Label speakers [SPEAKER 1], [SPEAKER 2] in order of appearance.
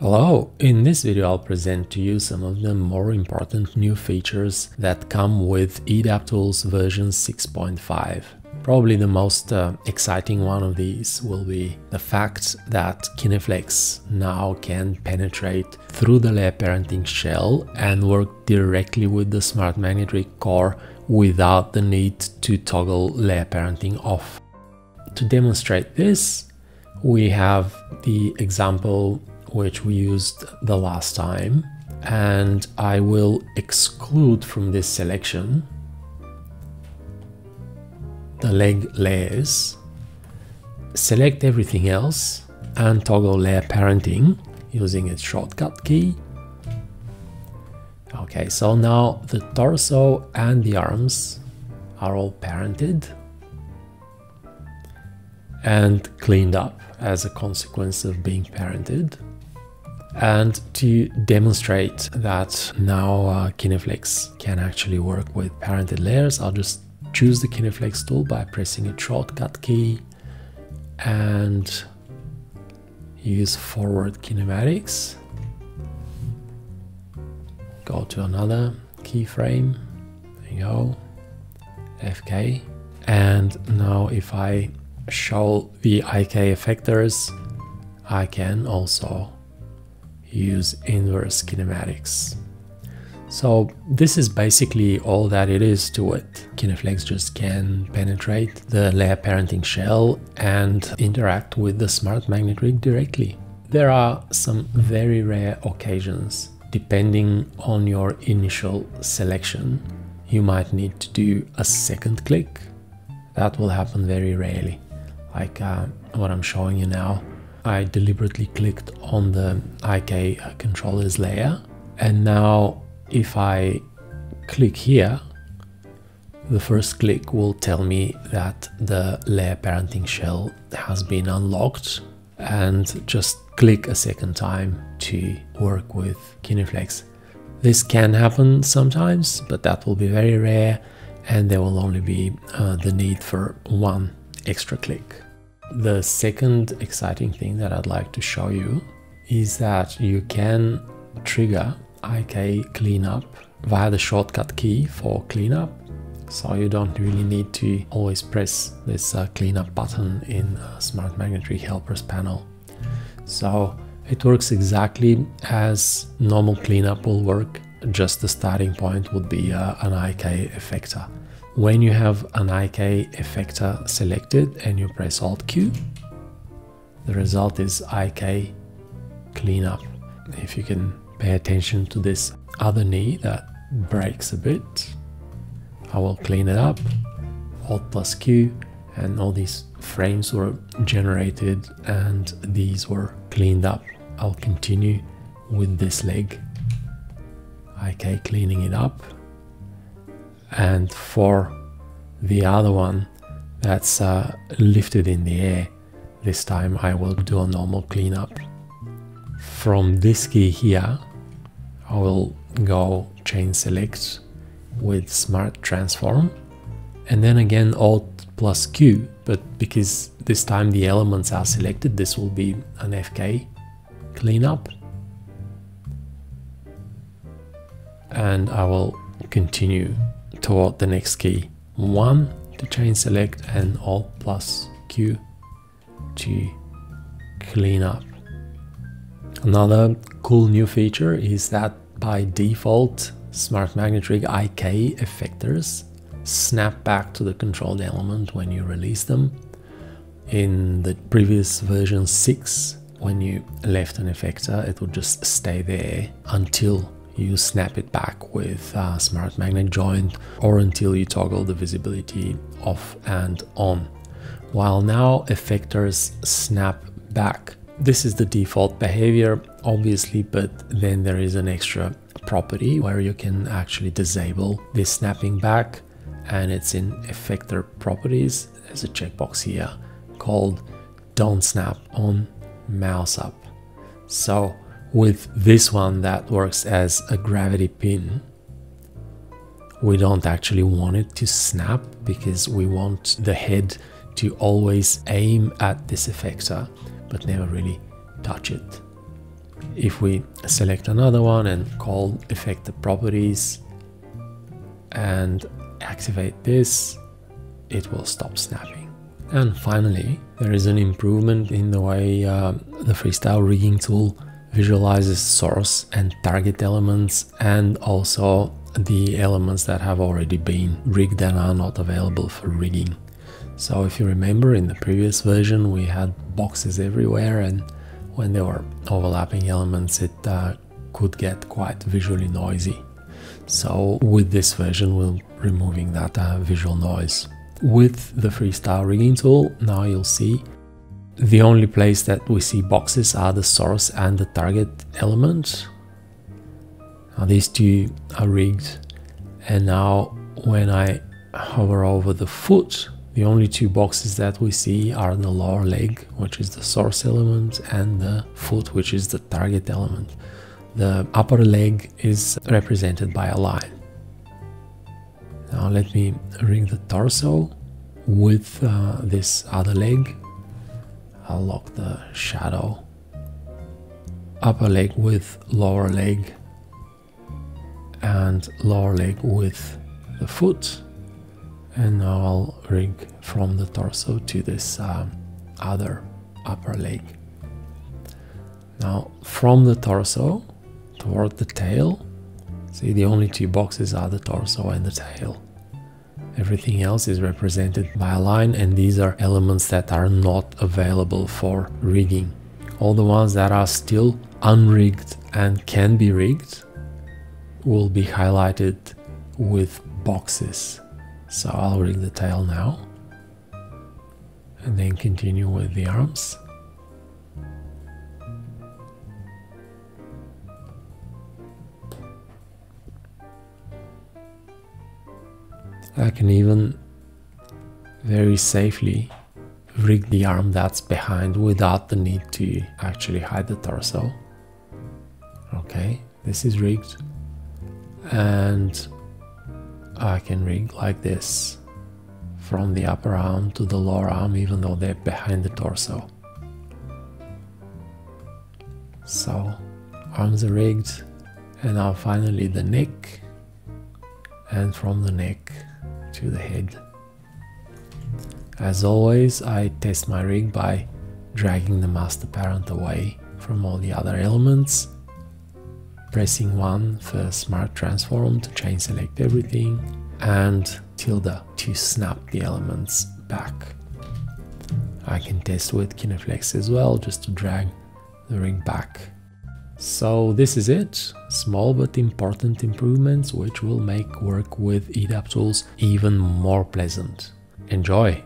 [SPEAKER 1] Hello, in this video I'll present to you some of the more important new features that come with EDAP version 6.5. Probably the most uh, exciting one of these will be the fact that Kineflex now can penetrate through the layer parenting shell and work directly with the Smart Magnet Rig core without the need to toggle layer parenting off. To demonstrate this, we have the example which we used the last time and I will exclude from this selection the leg layers, select everything else and toggle layer parenting using its shortcut key. Okay, so now the torso and the arms are all parented and cleaned up as a consequence of being parented. And to demonstrate that now uh, Kineflex can actually work with parented layers, I'll just choose the Kineflex tool by pressing a shortcut key and use forward kinematics. Go to another keyframe, there you go, FK. And now if I show the IK effectors, I can also use inverse kinematics. So this is basically all that it is to it. Kineflex just can penetrate the layer parenting shell and interact with the smart magnet rig directly. There are some very rare occasions, depending on your initial selection, you might need to do a second click. That will happen very rarely, like uh, what I'm showing you now. I deliberately clicked on the IK controllers layer and now if I click here the first click will tell me that the layer parenting shell has been unlocked and just click a second time to work with Kineflex. This can happen sometimes, but that will be very rare and there will only be uh, the need for one extra click. The second exciting thing that I'd like to show you is that you can trigger IK cleanup via the shortcut key for cleanup. So you don't really need to always press this uh, cleanup button in uh, Smart Magnet Rig Helpers panel. So it works exactly as normal cleanup will work, just the starting point would be uh, an IK effector. When you have an IK effector selected and you press Alt Q, the result is IK cleanup. If you can pay attention to this other knee that breaks a bit, I will clean it up. Alt plus Q and all these frames were generated and these were cleaned up. I'll continue with this leg. IK cleaning it up and for the other one that's uh, lifted in the air. This time I will do a normal cleanup. From this key here I will go chain select with smart transform. And then again alt plus q but because this time the elements are selected this will be an fk cleanup. And I will continue toward the next key. 1 to chain select and Alt plus Q to clean up. Another cool new feature is that by default Smart Magnet Rig IK effectors snap back to the controlled element when you release them. In the previous version 6, when you left an effector, it would just stay there until you snap it back with a smart magnet joint or until you toggle the visibility off and on. While now effectors snap back. This is the default behavior obviously but then there is an extra property where you can actually disable this snapping back and it's in effector properties. There's a checkbox here called don't snap on mouse up. So with this one that works as a gravity pin, we don't actually want it to snap because we want the head to always aim at this effector but never really touch it. If we select another one and call effector properties and activate this, it will stop snapping. And finally, there is an improvement in the way uh, the freestyle rigging tool visualizes source and target elements and also the elements that have already been rigged and are not available for rigging. So if you remember in the previous version we had boxes everywhere and when there were overlapping elements it uh, could get quite visually noisy. So with this version we're removing that uh, visual noise. With the freestyle rigging tool now you'll see the only place that we see boxes are the source and the target element. Now these two are rigged and now when I hover over the foot the only two boxes that we see are the lower leg which is the source element and the foot which is the target element. The upper leg is represented by a line. Now let me rig the torso with uh, this other leg I'll lock the shadow. Upper leg with lower leg and lower leg with the foot. And now I'll rig from the torso to this um, other upper leg. Now from the torso toward the tail, see the only two boxes are the torso and the tail. Everything else is represented by a line and these are elements that are not available for rigging. All the ones that are still unrigged and can be rigged will be highlighted with boxes. So I'll rig the tail now and then continue with the arms. I can even very safely rig the arm that's behind without the need to actually hide the torso. Okay, this is rigged and I can rig like this from the upper arm to the lower arm even though they're behind the torso. So arms are rigged and now finally the neck and from the neck the head. As always, I test my rig by dragging the master parent away from all the other elements, pressing 1 for smart transform to chain select everything, and tilde to snap the elements back. I can test with Kineflex as well, just to drag the rig back so this is it, small but important improvements which will make work with EDAP tools even more pleasant. Enjoy!